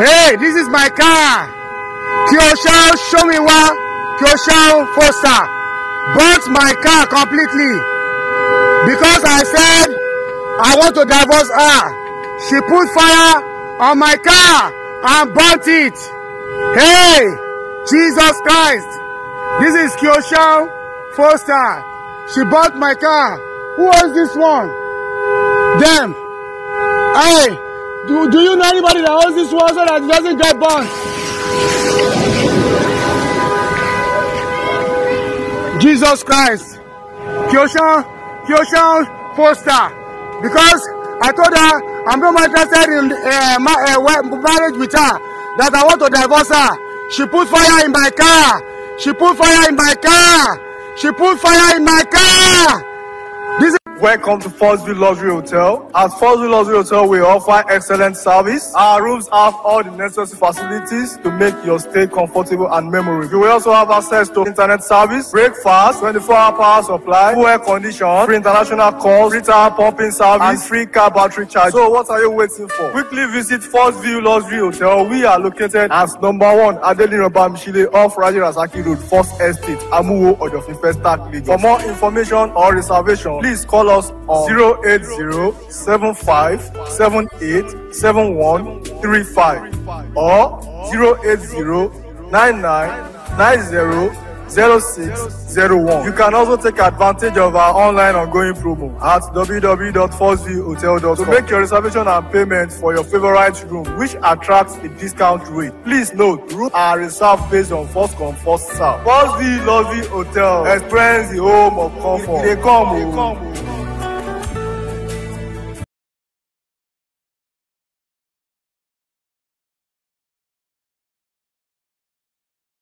Hey, this is my car. Kyoshan Shomiwa Kyoshan Foster bought my car completely because I said I want to divorce her. She put fire on my car and burnt it. Hey, Jesus Christ. This is Kyoshan Foster. She bought my car. Who owns this one? Them. Hey, do, do you know anybody that owns this so that doesn't get burnt? Jesus Christ. Kyoshan, Kyoshan Foster. Because I told her I'm not interested in uh, ma- uh, marriage with her, that I want to divorce her. She put fire in my car. She put fire in my car. She put fire in my car. Welcome to Firstview Luxury Hotel. At Firstview Luxury Hotel, we offer excellent service. Our rooms have all the necessary facilities to make your stay comfortable and memorable. You will also have access to internet service, breakfast, 24-hour power supply, full air condition, free international calls, free tire pumping service, and free car battery charge. So what are you waiting for? Quickly visit Firstview Luxury Hotel. We are located at number one Adeline Bamshile off Raji Rasaki Road, First Estate, Amuwo, Odofin First Lagos. For more information or reservation, please call us on 080-7578-7135 or 080-9990-0601. You can also take advantage of our online ongoing promo at www.firstviewhotel.com to make your reservation and payment for your favorite room, which attracts a discount rate. Please note, rooms are reserved based on first come, first serve. Firstview Lovely Hotel, experience the home of comfort. They come, oh. oh.